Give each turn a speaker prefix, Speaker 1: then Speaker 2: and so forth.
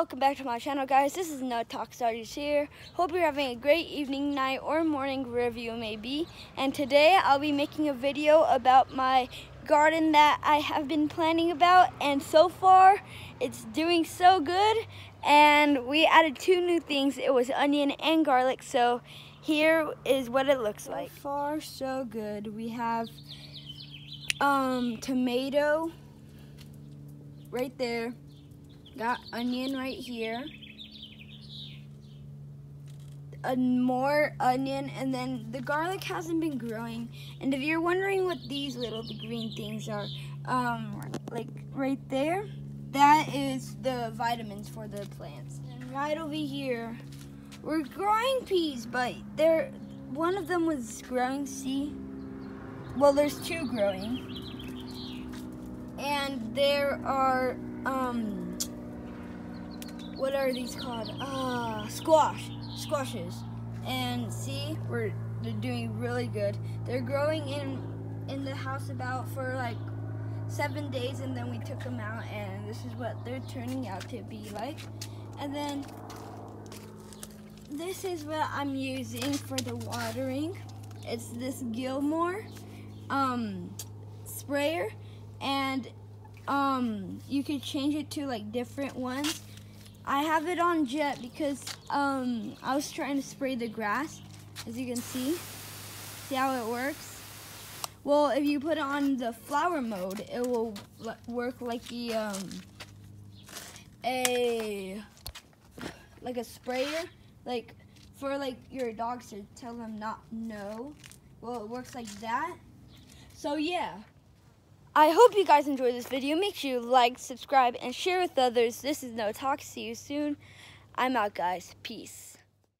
Speaker 1: Welcome back to my channel guys. This is Noah Talk Starters here. Hope you're having a great evening, night, or morning wherever you may be. And today I'll be making a video about my garden that I have been planning about and so far it's doing so good and we added two new things. It was onion and garlic so here is what it looks like. So far so good. We have um, tomato right there Got onion right here. A more onion and then the garlic hasn't been growing. And if you're wondering what these little the green things are um like right there that is the vitamins for the plants. And right over here we're growing peas but they're one of them was growing see? Well there's two growing. And there are um what are these called? Uh, squash, squashes. And see, we're they're doing really good. They're growing in in the house about for like seven days, and then we took them out, and this is what they're turning out to be like. And then this is what I'm using for the watering. It's this Gilmour um, sprayer, and um, you could change it to like different ones. I have it on jet because um, I was trying to spray the grass, as you can see. See how it works? Well, if you put it on the flower mode, it will work like a, um, a, like a sprayer, like for like your dogs to tell them not no. Well, it works like that. So yeah. I hope you guys enjoyed this video. Make sure you like, subscribe, and share with others. This is Noah Talk. See you soon. I'm out, guys. Peace.